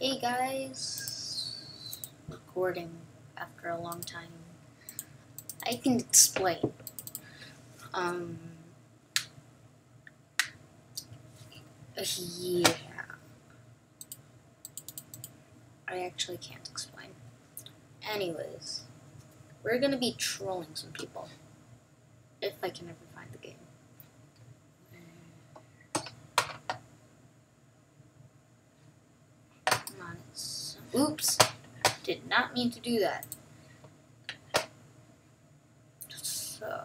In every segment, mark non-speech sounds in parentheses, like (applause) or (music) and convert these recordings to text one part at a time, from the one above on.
Hey guys, recording after a long time. I can explain. Um, yeah. I actually can't explain. Anyways, we're gonna be trolling some people. If I can ever find the game. Come on, it's. Oops! Did not mean to do that. So.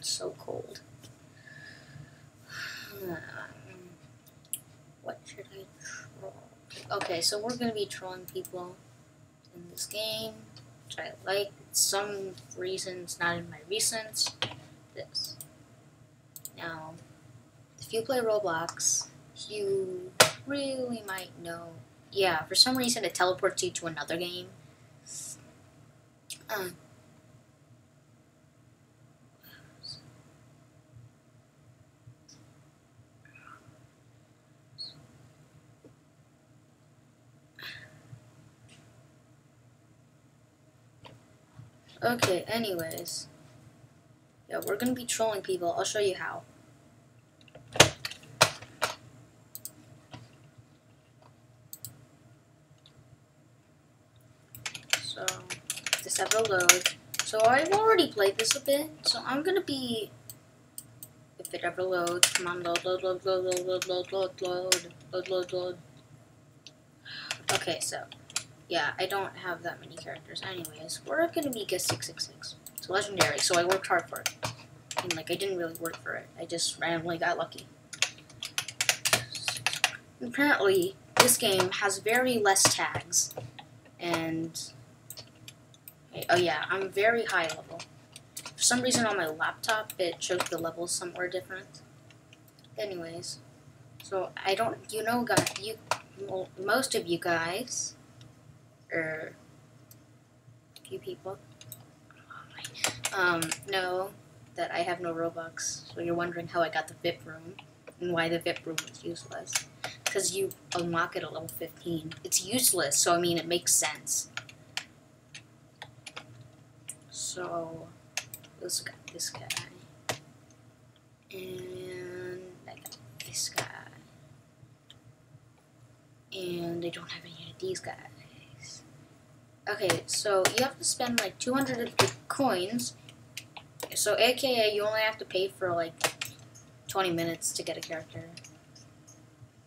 So cold. (sighs) What should I troll? Okay, so we're gonna be trolling people in this game, which I like. Some reasons not in my recents. This. Now, if you play Roblox, you really might know. Yeah, for some reason it teleports you to another game. Uh, Okay, anyways. Yeah, we're gonna be trolling people. I'll show you how. So, ever load. So I've already played this a bit, so I'm gonna be if it ever loads, come on, load, load, load, load, load, load, load, load, load, load, load, load. Okay, so yeah, I don't have that many characters. Anyways, we're gonna be Guest 666. It's legendary, so I worked hard for it. And, like, I didn't really work for it. I just randomly got lucky. Apparently, this game has very less tags. And... Oh yeah, I'm very high level. For some reason on my laptop, it shows the levels somewhere different. Anyways, so I don't, you know, guys, you, well, most of you guys or a few people um, know that I have no Robux. So you're wondering how I got the VIP room and why the VIP room is useless. Because you unlock it at level 15. It's useless, so I mean, it makes sense. So, let's got this guy. And this guy. And I don't have any of these guys. Okay, so you have to spend like 200 coins. So AKA you only have to pay for like 20 minutes to get a character.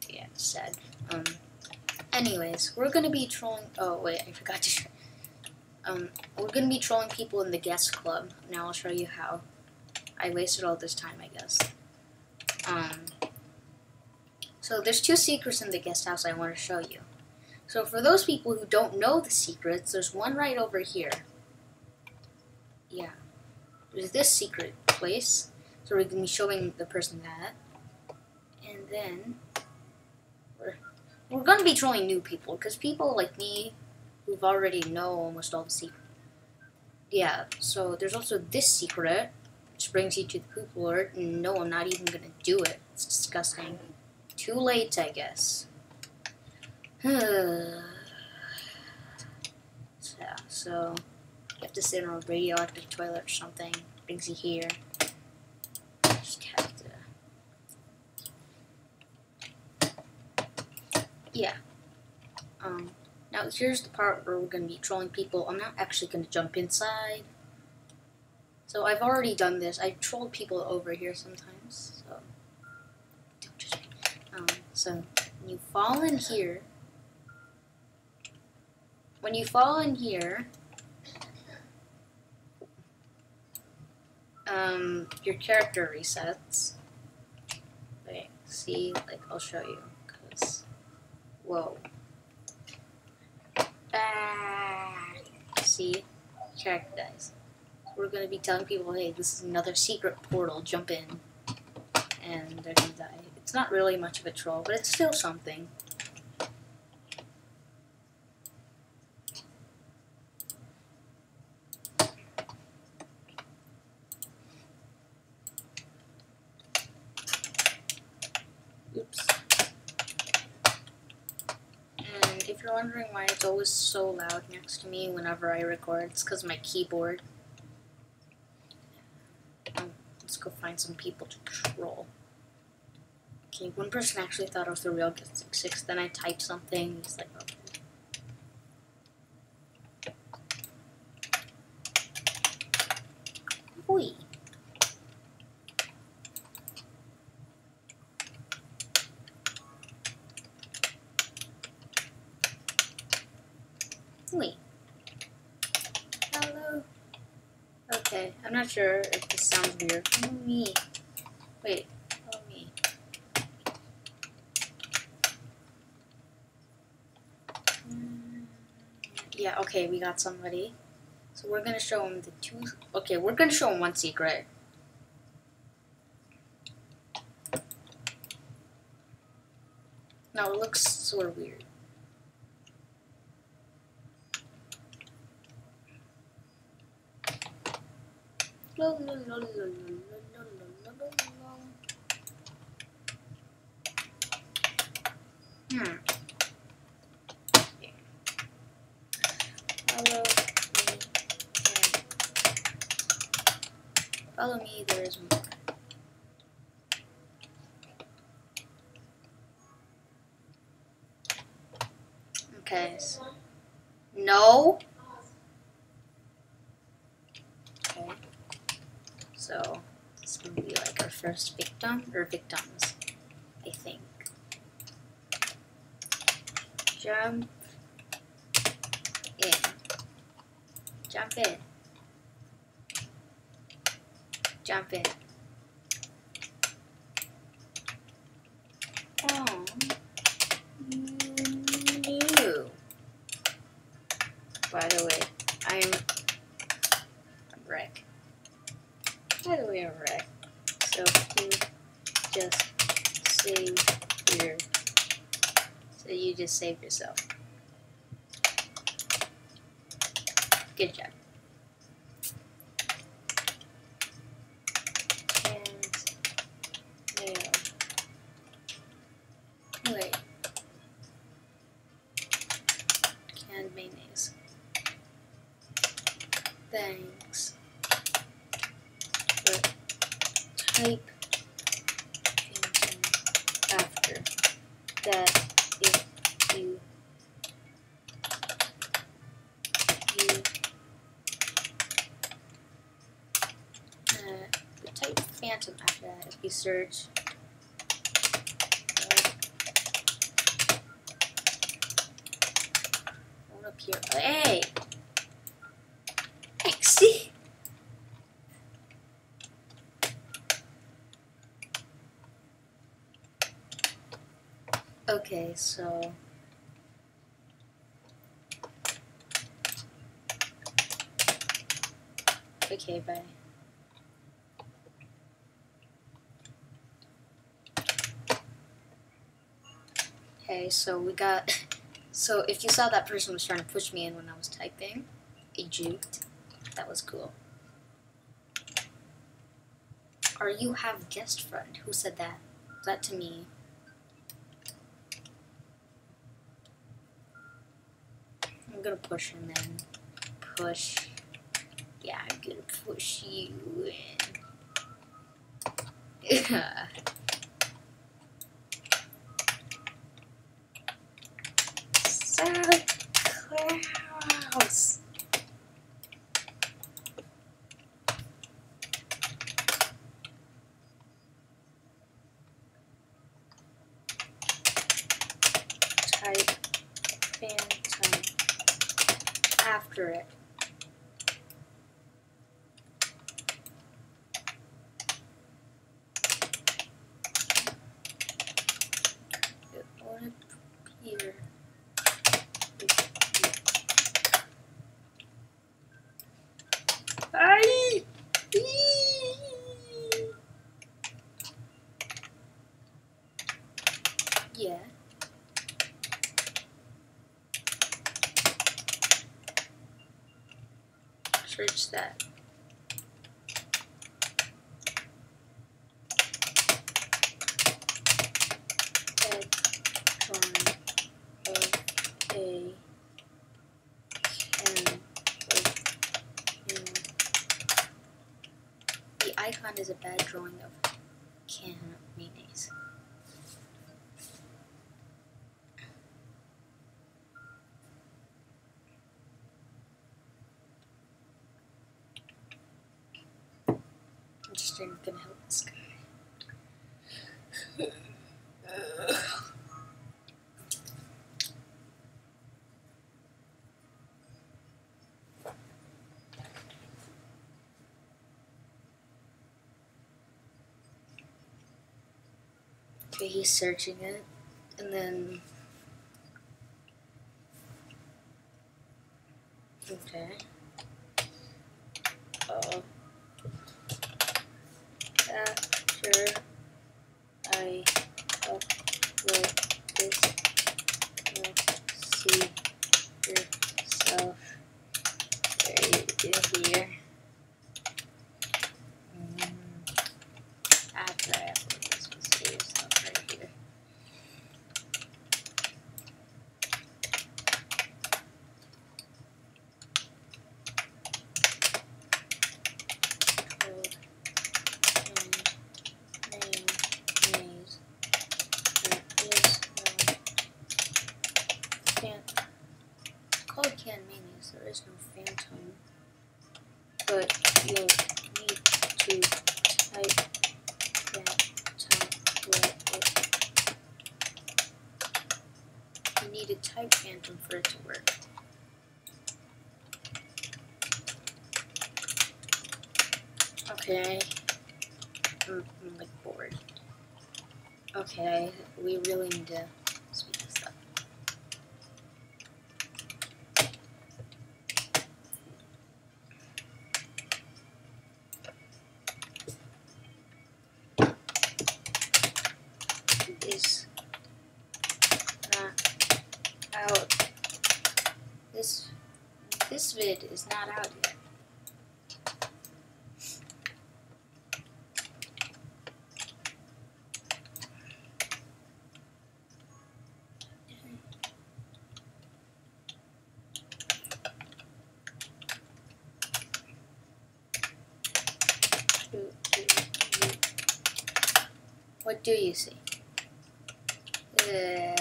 Yeah, sad. Um, anyways, we're gonna be trolling. Oh wait, I forgot to. Um, we're gonna be trolling people in the guest club. Now I'll show you how. I wasted all this time, I guess. Um, so there's two secrets in the guest house I want to show you. So for those people who don't know the secrets, there's one right over here. Yeah. There's this secret place. So we're to be showing the person that. And then we're, we're to be trolling new people because people like me who've already know almost all the secrets. Yeah, so there's also this secret, which brings you to the poop lord, no, I'm not even to do it. It's disgusting. Too late, I guess. (sighs) yeah, so you have to sit on a radioactive toilet or something. Brings you here. Yeah. Um. Now here's the part where we're gonna be trolling people. I'm not actually gonna jump inside. So I've already done this. I've trolled people over here sometimes. So don't judge me. Um. So you fall in here when you fall in here, um, your character resets. Wait, see, like, I'll show you, because, whoa. Ah, see, character dies. We're to be telling people, hey, this is another secret portal, jump in. And they're to die. It's not really much of a troll, but it's still something. Oops. If you're wondering why it's always so loud next to me whenever I record, it's because my keyboard. Um, let's go find some people to troll. Okay, one person actually thought I was the real Six Six. Then I typed something. He's like, okay. Oi. Wait. Hello. Okay, I'm not sure if weird. Follow me. Wait, follow me. Mm, Yeah, okay, we got somebody. So we're gonna show him the two. Okay, we're gonna show him one secret. Now it looks sort of weird. Hmm. Follow me. Follow me, there is more. So this will be like our first victim or victims, I think. Jump in. Jump in. Jump in. Oh, knew. By the way, I'm a By the way, I'm. So you just save your. So you just save yourself. Good job. And mayo. Wait. Canned mayonnaise. Thanks. But type in after. That if you you uh, type phantom after that if you search uh, won't appear hey hey see okay so okay bye Okay, so we got. (laughs) So if you saw that person was trying to push me in when I was typing, it juked. That was cool. Or you have guest friend. Who said that? That to me. I'm gonna push him in. Push. Yeah, I'm gonna push you in. (laughs) so close. Type phantom after it. The icon is a bad drawing of just gonna help this guy. Okay, he's searching it, and then. Okay. Uh, after I upload this, you'll see yourself. There you do here. Mm. After I upload this, you'll see yourself right here. Code and mayonnaise. There is no fan. Called canned mayonnaise. There is no phantom. But you'll need to type that template. You need to type phantom for it to work. Okay. I'm, I'm like bored. Okay, we really need to speed this up. Is not out. This is not out yet. What do you see? Uh,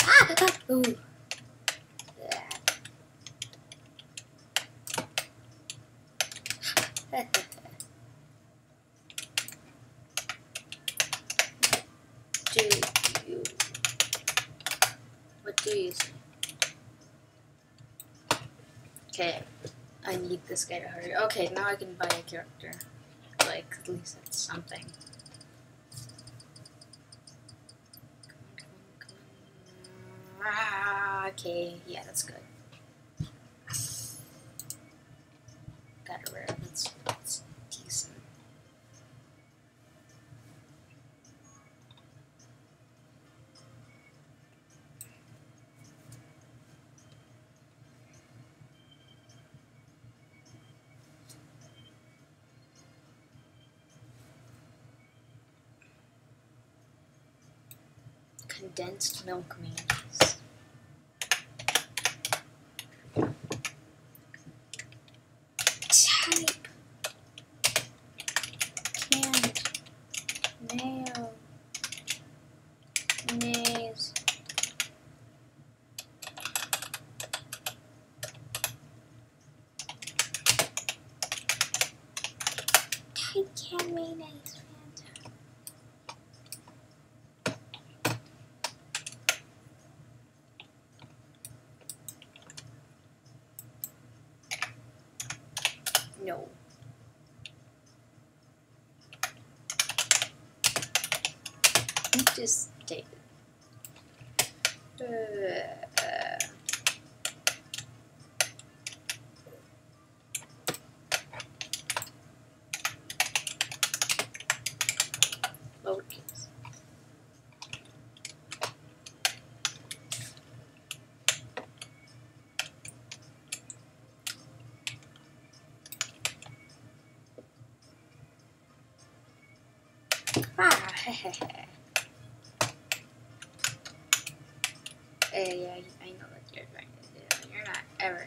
ah, ooh. Ah. do you? What do you see? Okay, I guy. Okay, now I can buy a character. Like, at least that's something. Ah, okay, yeah, that's good. antes de não. (laughs) yeah, yeah, I know that you're trying to do. You're not ever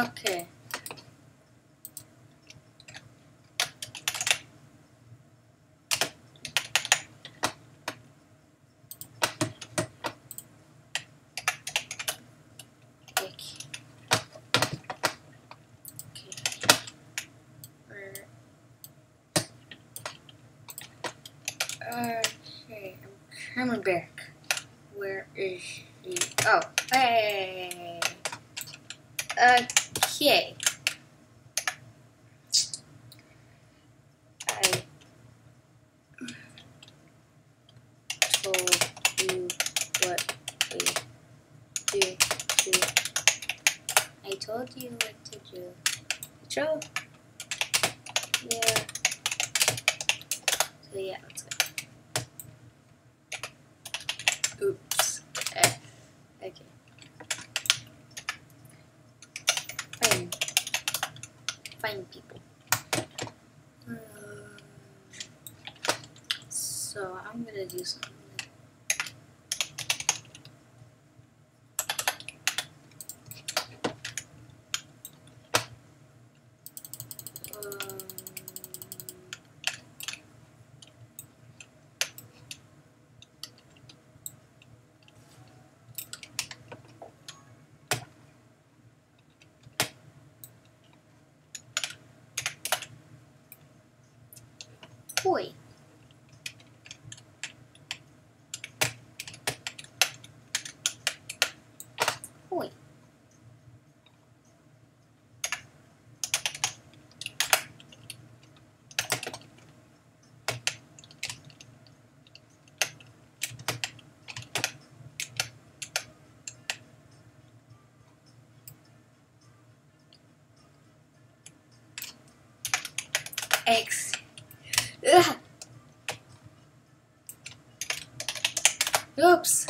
Okay. Okay, I'm coming back. Where is he? Oh, hey! Okay. PTA. so I'm gonna do some X. Ugh. Oops.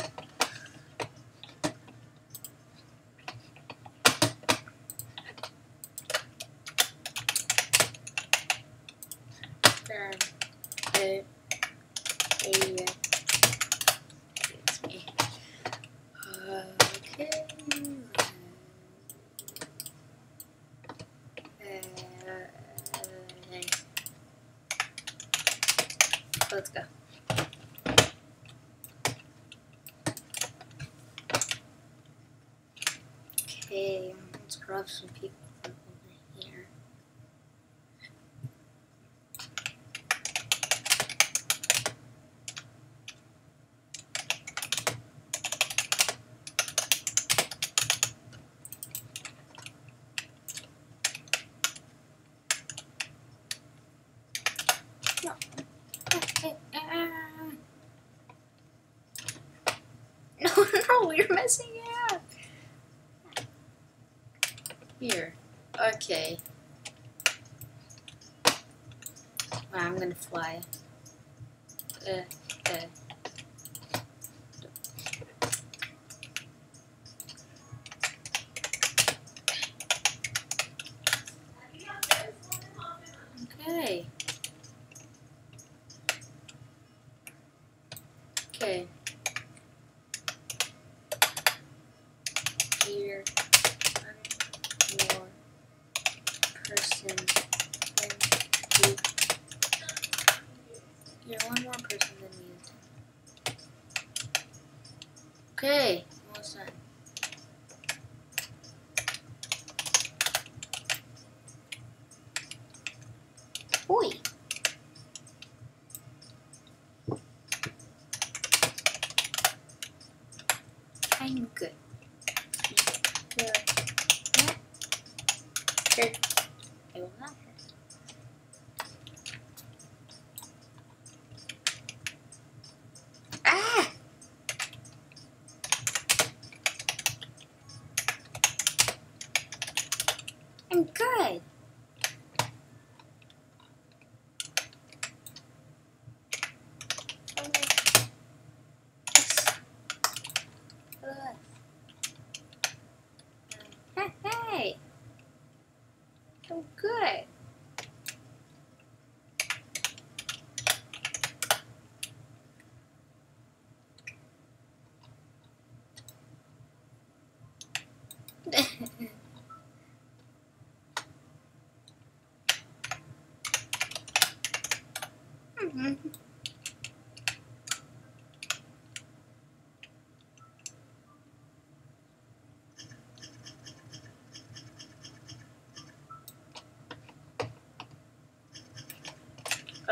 Okay. Well, I'm gonna fly. Uh, uh. Okay. Okay. Okay.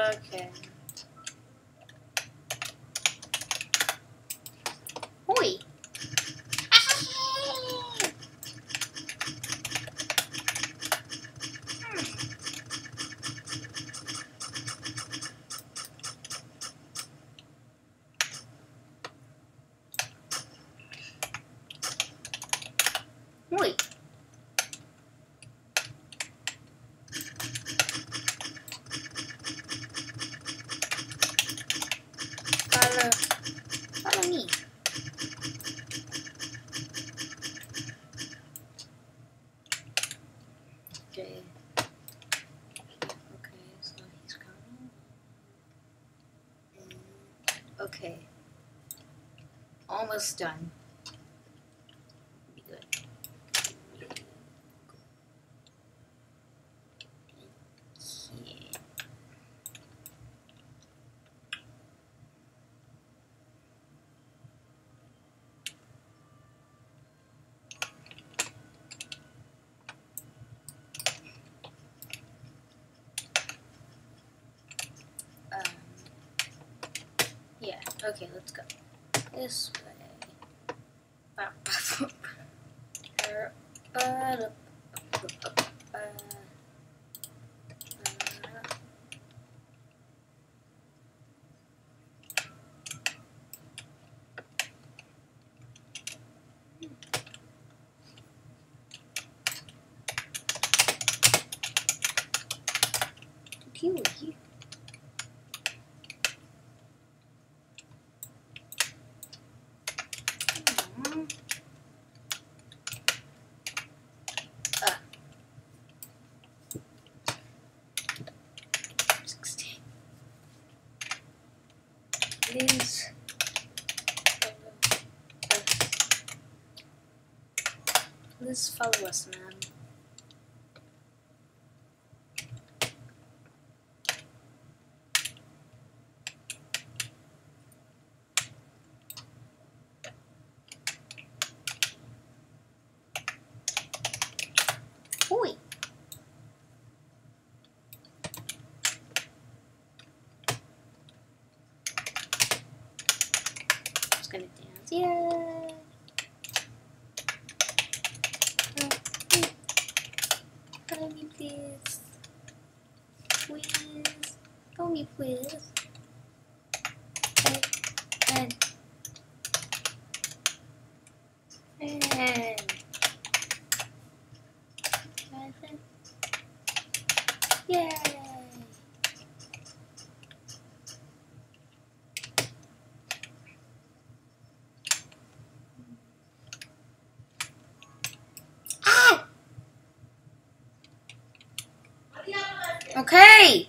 Okay. Okay, almost done. listen, man. Okay.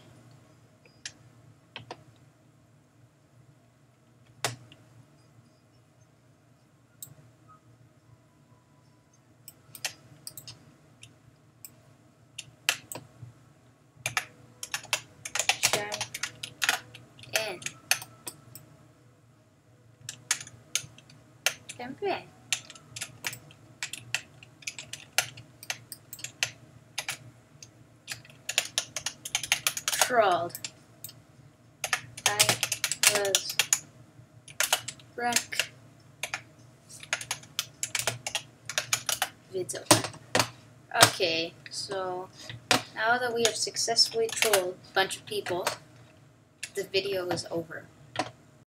Jump in. Jump in. Trolled. I was wreck. Vid's over. Okay, so now that we have successfully trolled a bunch of people, the video is over.